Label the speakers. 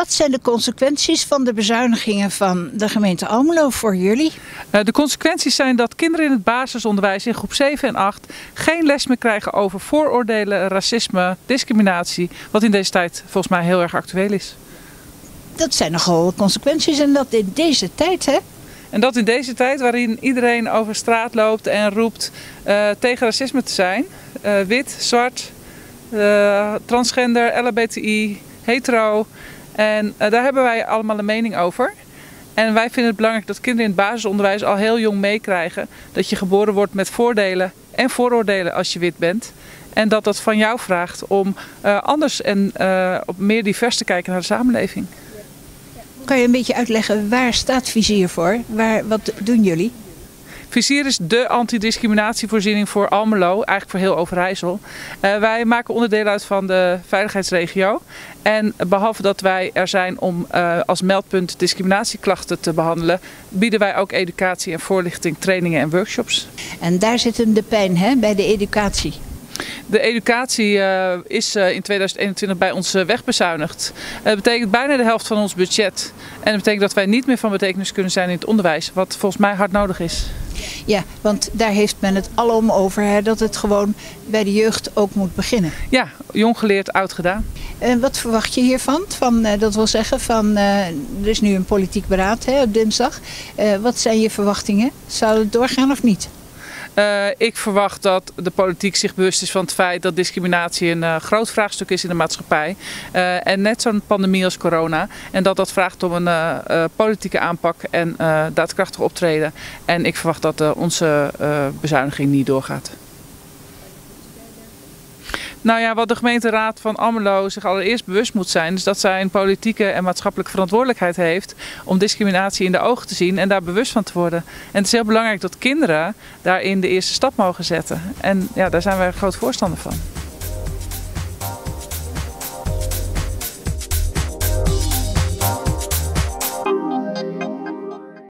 Speaker 1: Wat zijn de consequenties van de bezuinigingen van de gemeente Almelo voor jullie?
Speaker 2: Uh, de consequenties zijn dat kinderen in het basisonderwijs in groep 7 en 8 geen les meer krijgen over vooroordelen, racisme, discriminatie. Wat in deze tijd volgens mij heel erg actueel is.
Speaker 1: Dat zijn nogal consequenties en dat in deze tijd hè?
Speaker 2: En dat in deze tijd waarin iedereen over straat loopt en roept uh, tegen racisme te zijn. Uh, wit, zwart, uh, transgender, LHBTI, hetero. En daar hebben wij allemaal een mening over. En wij vinden het belangrijk dat kinderen in het basisonderwijs al heel jong meekrijgen dat je geboren wordt met voordelen en vooroordelen als je wit bent. En dat dat van jou vraagt om anders en op meer divers te kijken naar de samenleving.
Speaker 1: Kan je een beetje uitleggen waar staat Vizier voor? Waar, wat doen jullie?
Speaker 2: Vizier is de antidiscriminatievoorziening voor Almelo, eigenlijk voor heel Overijssel. Uh, wij maken onderdeel uit van de veiligheidsregio. En behalve dat wij er zijn om uh, als meldpunt discriminatieklachten te behandelen, bieden wij ook educatie en voorlichting, trainingen en workshops.
Speaker 1: En daar zit hem de pijn hè, bij de educatie.
Speaker 2: De educatie uh, is uh, in 2021 bij ons uh, wegbezuinigd. Dat betekent bijna de helft van ons budget. En dat betekent dat wij niet meer van betekenis kunnen zijn in het onderwijs. Wat volgens mij hard nodig is.
Speaker 1: Ja, want daar heeft men het alom over. Hè, dat het gewoon bij de jeugd ook moet beginnen.
Speaker 2: Ja, jong geleerd, oud gedaan.
Speaker 1: En wat verwacht je hiervan? Van, dat wil zeggen, van, er is nu een politiek beraad hè, op dinsdag. wat zijn je verwachtingen? Zou het doorgaan of niet?
Speaker 2: Uh, ik verwacht dat de politiek zich bewust is van het feit dat discriminatie een uh, groot vraagstuk is in de maatschappij. Uh, en net zo'n pandemie als corona. En dat dat vraagt om een politieke aanpak en daadkrachtig optreden. En ik verwacht dat onze bezuiniging niet doorgaat. Nou ja, wat de gemeenteraad van Almelo zich allereerst bewust moet zijn, is dat zij een politieke en maatschappelijke verantwoordelijkheid heeft om discriminatie in de ogen te zien en daar bewust van te worden. En het is heel belangrijk dat kinderen daarin de eerste stap mogen zetten. En ja, daar zijn wij groot voorstander van.